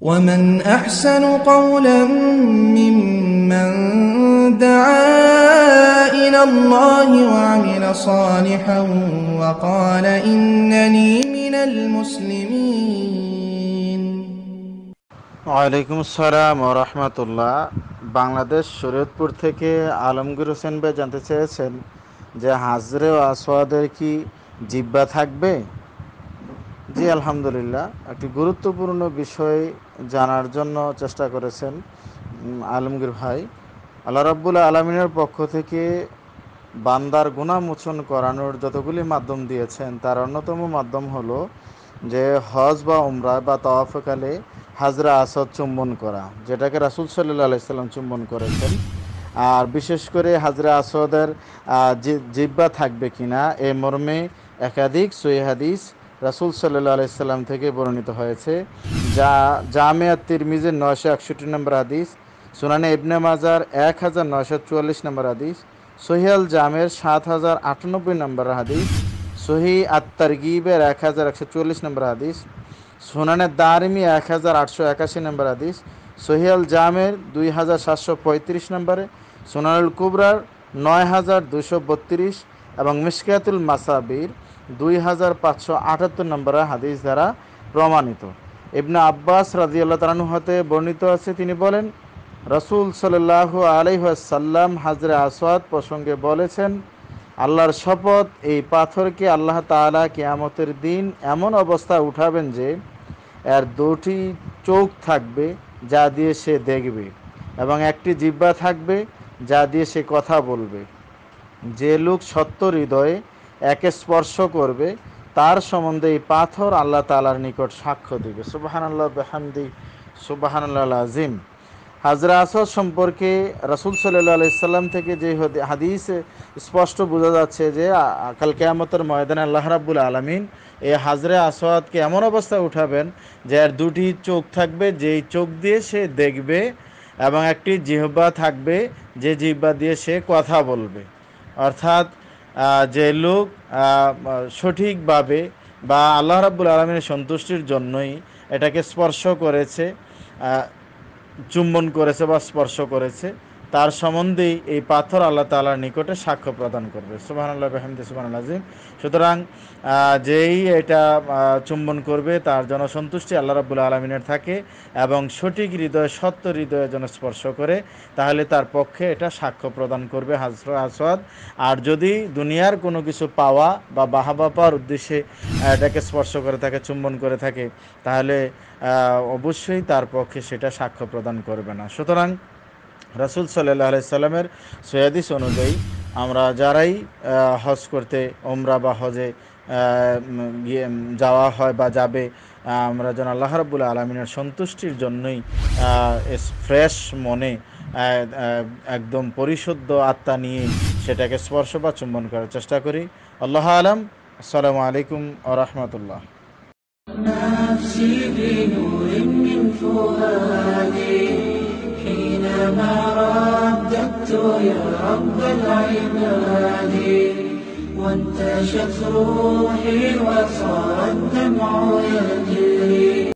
ومن أحسن قولا ممن دعا إلى الله وعمل صالحا وقال إنني من المسلمين ওয়ালাইকুম আসসালাম ও রহমতুল্লাহ বাংলাদেশ শরীয়তপুর থেকে আলমগীর হোসেন ভাই জানতে চেয়েছেন যে হাজরে ও আসওয়াদের কি জিব্বা থাকবে জি, আলহামদুলিল্লাহ। একটি গুরুত্বপূর্ণ বিষয় জানার জন্য চেষ্টা করেছেন আলমগীর ভাই। আল্লাহ রাব্বুল আলমিনের পক্ষ থেকে বান্দার গুণামোচন করানোর যতগুলি মাধ্যম দিয়েছেন, তার অন্যতম মাধ্যম হলো যে হজ বা উমরা বা তওয়াফকালে হাজরা আসাদ চুম্বন করা, যেটাকে রাসুল সাল্লাহ আলাইসাল্লাম চুম্বন করেছেন। আর বিশেষ করে হাজরা আসাদের জিব্বা থাকবে কিনা, এ মর্মে একাধিক সই হাদিস রাসুল সাল্লাহ আলাইসাল্লাম থেকে বর্ণিত হয়েছে, যা জামিয়া তিরমিজের নয়শো একষট্টি নম্বর হাদিস, সুনানে ইবনে মাজার এক হাজার নয়শো চুয়াল্লিশ নম্বর হাদিস সহিয়াল জামের সাত হাজার আটানব্বই নম্বর হাদিস, সহি আত্মার গিবের এক হাজার একশো চুয়াল্লিশ নম্বর হাদিস, সুনানে দারিমি এক হাজার আটশো একাশি নম্বর হাদিস সহিয়াল জামের দুই হাজার সাতশো পঁয়ত্রিশ নম্বরে, সোনানুল কুবরার নয় হাজার দুশো বত্রিশ এবং মিসকাতুল মাসাবির দুই হাজার পাঁচশো আটাত্তর নম্বর হাদিস দ্বারা প্রমাণিত। ইবনে আব্বাস রাজিয়াল্লাহ তালানু হতে বর্ণিত আছে, তিনি বলেন, রসুল সাল্লাহ আলাইসাল্লাম হাজরে আসওয়াদ প্রসঙ্গে বলেছেন, আল্লাহর শপথ এই পাথরকে আল্লাহ তাআলা কেয়ামতের দিন এমন অবস্থা উঠাবেন যে, এর দুটি চোখ থাকবে যা দিয়ে সে দেখবে এবং একটি জিব্বা থাকবে যা দিয়ে সে কথা বলবে। যে লোক সত্য হৃদয়ে একে স্পর্শ করবে, তার সম্বন্ধে এই পাথর আল্লাহ তালার নিকট সাক্ষ্য দিবে। সুবাহান আল্লাহ বেহামদি সুবাহান আল্লাহ আজিম হাজরা আসদ সম্পর্কে রাসুল সাল্লাহ আলাইসাল্লাম থেকে যে হদি- হাদিস স্পষ্ট বোঝা যাচ্ছে যে কাল কেয়ামতের ময়দানে আল্লাহ রাব্বুল আলমিন এই হাজরে আসওয়াদকে এমন অবস্থায় উঠাবেন যে, এর দুটি চোখ থাকবে, যেই চোখ দিয়ে সে দেখবে এবং একটি জিহ্বা থাকবে, যে জিহ্বা দিয়ে সে কথা বলবে। অর্থাৎ যে লোক সঠিকভাবে বা আল্লাহ রাব্বুল আলমিনের সন্তুষ্টির জন্যই এটাকে স্পর্শ করেছে চুম্বন করেছে বা স্পর্শ করেছে। তার সম্বন্ধেই এই পাথর আল্লাহ তাআলার নিকটে সাক্ষ্য প্রদান করবে। সুবাহ আল্লাহ বেহামদি সুবাহ আজিম সুতরাং যেই এটা চুম্বন করবে, তার জনসন্তুষ্টি আল্লাহ রাবুল আলমিনের থাকে এবং সঠিক হৃদয়, সত্য হৃদয়ে যেন স্পর্শ করে, তাহলে তার পক্ষে এটা সাক্ষ্য প্রদান করবে হাজর আসওয়াদ আর যদি দুনিয়ার কোনো কিছু পাওয়া বা বাহাবা পাওয়ার উদ্দেশ্যে এটাকে স্পর্শ করে থাকে, চুম্বন করে থাকে, তাহলে অবশ্যই তার পক্ষে সেটা সাক্ষ্য প্রদান করবে না। সুতরাং রাসুল সাল্লাহ আলাইসাল্লামের সৈয়াদিস অনুযায়ী আমরা যারাই আহ, হজ করতে ওমরা বা হজে আহ, উম, গিয়ে উম, যাওয়া হয় বা যাবে আহ, আমরা যেন আল্লাহ রাবুল আলমিনের সন্তুষ্টির জন্যই ফ্রেশ মনে আহ, আহ, একদম পরিশুদ্ধ আত্মা নিয়ে সেটাকে স্পর্শ বা চুম্বন করার চেষ্টা করি আল্লাহ আলম আসসালামু আলাইকুম আ রহমতুল্লাহ نفسي بنور من فؤادي حينما رددت يا رب العباد وانتشت روحي وصار الدمع يجري